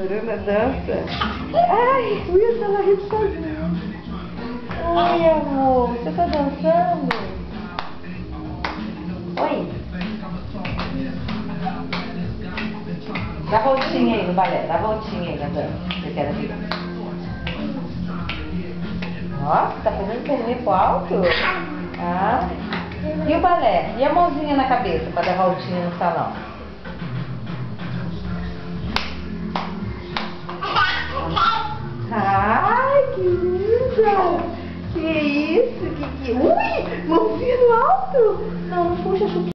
Na dança. Ai, Wilson, ela riu sozinha. Oi, amor, você tá dançando? Oi. Dá voltinha aí no balé, dá voltinha aí na dança. Você quer ver? Nossa, tá fazendo perninha pro alto? Ah. E o balé? E a mãozinha na cabeça pra dar voltinha no salão? Que isso? Que, que... Ui! Mãozinha no alto!